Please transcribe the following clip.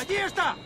¡Aquí está!